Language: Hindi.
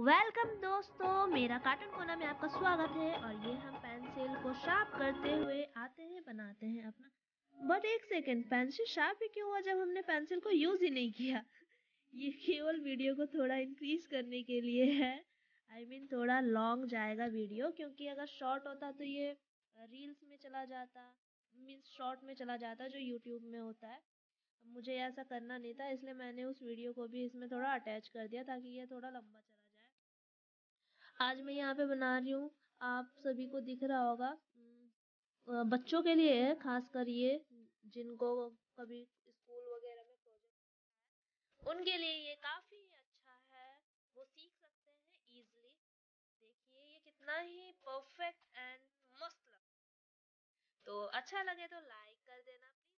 वेलकम दोस्तों मेरा कार्टून कोना में आपका स्वागत है। और ये हम पेंसिल को शार्प करते हुए आते हैं बनाते हैं अपना। बट एक सेकेंड पेंसिल शार्प ही क्यों हुआ जब हमने पेंसिल को यूज़ ही नहीं किया? ये केवल वीडियो को थोड़ा इंक्रीज करने के लिए है। आई I मीन mean, थोड़ा लॉन्ग जाएगा वीडियो क्योंकि अगर शॉर्ट होता तो ये रील्स में चला जाता मीन्स शॉर्ट में चला जाता जो यूट्यूब में होता है। मुझे ऐसा करना नहीं था इसलिए मैंने उस वीडियो को भी इसमें थोड़ा अटैच कर दिया ताकि ये थोड़ा लंबा चला आज मैं यहाँ पे बना रही हूँ। आप सभी को दिख रहा होगा। बच्चों के लिए है, खासकर ये, जिनको कभी स्कूल वगैरह में प्रोजेक्ट उनके लिए ये काफ़ी अच्छा है। वो सीख सकते हैं इजीली देखिए, ये कितना ही परफेक्ट एंड मस्त लगता तो अच्छा लगे तो लाइक कर देना प्लीज़